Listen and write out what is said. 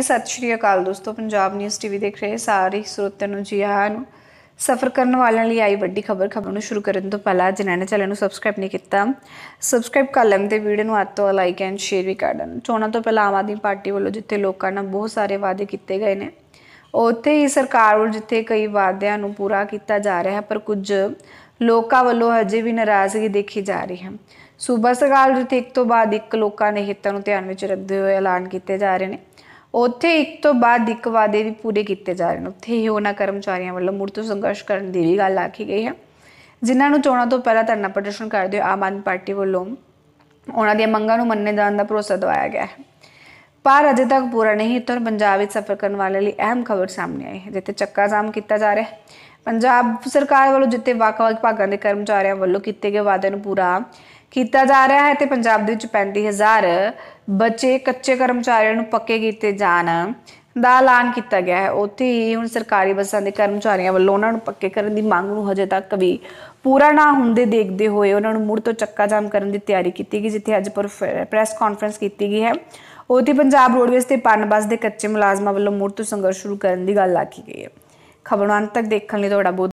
ਜੀ ਸਤਿ ਸ਼੍ਰੀ ਅਕਾਲ ਦੋਸਤੋ। ਪੰਜਾਬ ਨਿਊਜ਼ ਟੀਵੀ ਦੇਖ ਰਹੇ ਸਾਰੇ ਸਰੋਤਿਆਂ ਨੂੰ, ਜੀ ਆਇਆਂ ਨੂੰ। ਸਫਰ ਕਰਨ ਵਾਲਿਆਂ ਲਈ ਆਈ ਵੱਡੀ ਖਬਰ ਖਬਰ ਨੂੰ ਸ਼ੁਰੂ ਕਰਨ ਤੋਂ ਪਹਿਲਾਂ ਜਿਨ੍ਹਾਂ ਨੇ ਚੈਨਲ ਨੂੰ ਸਬਸਕ੍ਰਾਈਬ ਨਹੀਂ ਕੀਤਾ। ਸਬਸਕ੍ਰਾਈਬ ਕਰ ਲੈਣ ਤੇ ਵੀਡੀਓ ਨੂੰ ਅੱਤ ਤੋਂ ਲਾਈਕ ਐਂਡ ਸ਼ੇਅਰ ਵੀ ਕਰ ਦੇਣ। ਚੋਣਾਂ ਤੋਂ ਪਹਿਲਾਂ ਆਮ ਆਦਮੀ ਪਾਰਟੀ ਵੱਲੋਂ ਜਿੱਥੇ ਲੋਕਾਂ ਨਾਲ ਬਹੁਤ ਸਾਰੇ ਵਾਅਦੇ ਕੀਤੇ ਗਏ ਨੇ, ਉੱਥੇ ਹੀ ਸਰਕਾਰ ਵੱਲੋਂ ਜਿੱਥੇ ਕਈ ਵਾਅਦਿਆਂ ਨੂੰ ਪੂਰਾ ਕੀਤਾ ਜਾ ਰਿਹਾ ਹੈ, ਪਰ ਕੁਝ ਲੋਕਾਂ ਵੱਲੋਂ ਹਜੇ ਵੀ ਨਾਰਾਜ਼ਗੀ ਦੇਖੀ ਜਾ ਰਹੀ ਹੈ। ਸੂਬਾ ਸਰਕਾਰ ਜਿੱਥੇ ਇੱਕ ਤੋਂ ਬਾਅਦ ਇੱਕ ਲੋਕਾਂ ਦੇ ਹਿੱਤਾਂ ਨੂੰ ਧਿਆਨ ਵਿੱਚ ਰੱਖਦੇ ਹੋਏ ਐਲਾਨ ਕੀਤੇ ਜਾ ਰਹੇ ਨੇ। ਉੱਥੇ ਇੱਕ ਤੋਂ ਬਾਅਦ ਇੱਕ ਵਾਅਦੇ ਵੀ ਪੂਰੇ ਕੀਤੇ ਜਾ ਰਹੇ ਨੇ। ਉੱਥੇ ਹੀ ਉਹਨਾਂ ਕਰਮਚਾਰੀਆਂ ਵੱਲੋਂ ਮੁੜ ਤੋਂ ਸੰਘਰਸ਼ ਕਰਨ ਦੀ ਵੀ ਗੱਲ ਆਖੀ ਗਈ ਹੈ। ਜਿਨ੍ਹਾਂ ਨੂੰ ਚੋਣਾਂ ਤੋਂ ਪਹਿਲਾਂ ਧਰਨਾ ਪ੍ਰਦਰਸ਼ਨ ਕਰਦੇ ਆਮ ਆਦਮੀ ਪਾਰਟੀ ਵੱਲੋਂ ਉਹਨਾਂ ਦੀਆਂ ਮੰਗਾਂ ਨੂੰ ਮੰਨੇ ਜਾਣ ਦਾ ਭਰੋਸਾ ਦਵਾਇਆ ਗਿਆ ਹੈ। ਪਰ ਅਜੇ ਤੱਕ ਪੂਰਾ ਨਹੀਂ ਹੋਇਆ ਪੰਜਾਬ ਵਿੱਚ ਸਫ਼ਰ ਕਰਨ ਵਾਲਿਆਂ ਲਈ ਅਹਿਮ ਖਬਰ ਸਾਹਮਣੇ ਆਈ ਹੈ, ਜਿੱਥੇ ਚੱਕਾ ਜਾਮ ਕੀਤਾ ਜਾ ਰਿਹਾ ਹੈ। ਪੰਜਾਬ ਸਰਕਾਰ ਵੱਲੋਂ ਜਿੱਥੇ ਵੱਖ-ਵੱਖ ਵਿਭਾਗਾਂ ਦੇ ਕਰਮਚਾਰੀਆਂ ਵੱਲੋਂ ਕੀਤੇ ਗਏ ਵਾਅਦਿਆਂ ਨੂੰ ਪੂਰਾ ਕੀਤਾ ਜਾ ਰਿਹਾ ਹੈ ਤੇ ਪੰਜਾਬ ਦੇ ਵਿੱਚ 35000 ਬੱਚੇ, ਕੱਚੇ ਕਰਮਚਾਰੀਆਂ ਨੂੰ ਪੱਕੇ ਕੀਤੇ ਜਾਣ ਦਾ ਐਲਾਨ ਕੀਤਾ ਗਿਆ ਹੈ। ਉੱਥੇ ਹੀ ਹੁਣ ਸਰਕਾਰੀ ਬੱਸਾਂ ਦੇ ਕਰਮਚਾਰੀਆਂ ਵੱਲੋਂ ਉਹਨਾਂ ਨੂੰ ਪੱਕੇ ਕਰਨ ਦੀ ਮੰਗ ਨੂੰ ਹਜੇ ਤੱਕ ਵੀ ਪੂਰਾ ਨਾ ਹੁੰਦੇ ਦੇਖਦੇ ਹੋਏ ਉਹਨਾਂ ਨੂੰ ਮੁੜ ਤੋਂ ਚੱਕਾ ਜਾਮ ਕਰਨ ਦੀ ਤਿਆਰੀ ਕੀਤੀ ਗਈ, ਜਿੱਥੇ ਅੱਜ ਪ੍ਰੈਸ ਕਾਨਫਰੰਸ ਕੀਤੀ ਗਈ ਹੈ। ਉੱਥੇ ਪੰਜਾਬ ਰੋਡਵੇਜ਼ ਤੇ ਪਨ ਬੱਸ ਦੇ ਕੱਚੇ ਮੁਲਾਜ਼ਮਾਂ ਵੱਲੋਂ ਮੁੜ ਤੋਂ ਸੰਘਰਸ਼ ਸ਼ੁਰੂ ਕਰਨ ਦੀ ਗੱਲ ਆਖੀ ਗਈ ਹੈ। ਖਬਰ ਅੰਤ ਤੱਕ ਦੇਖਣ ਲਈ ਤੁਹਾਡਾ ਬਹੁਤ